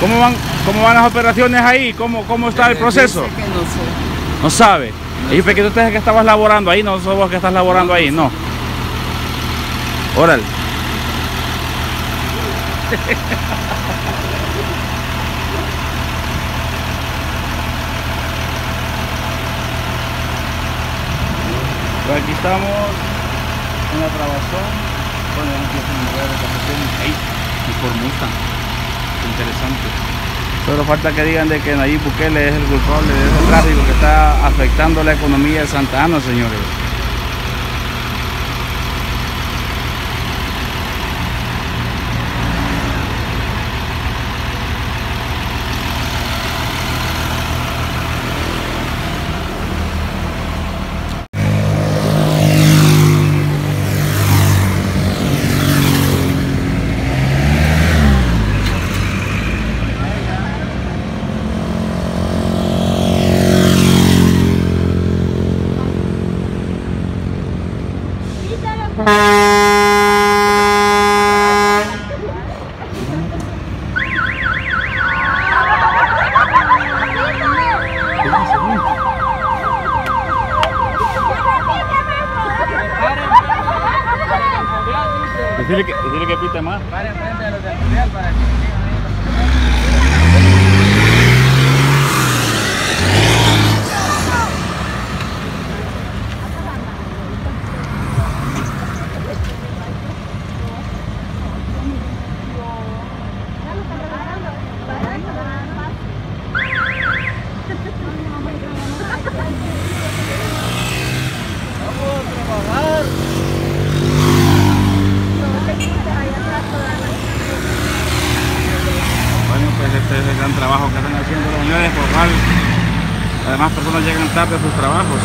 ¿Cómo van, cómo van las operaciones ahí? ¿Cómo, cómo está el proceso? Dice que no sé. No sabe. Y yo pensé que tú que estabas laborando ahí, no sos vos que estás laborando ahí, no. Órale. Pues aquí estamos en la trabazón. Bueno, no quiero mover de cafetería. Ahí, y por Mustang. Interesante. Solo falta que digan de que Nayib Bukele es el culpable de ese tráfico que está afectando la economía de Santa Ana, señores. ഇതിലേക്ക് ഇതിലേക്ക് എത്തിയിട്ടമ്മ Vamos! Es gran trabajo que están haciendo las unidades, por cual además personas llegan tarde a sus trabajos.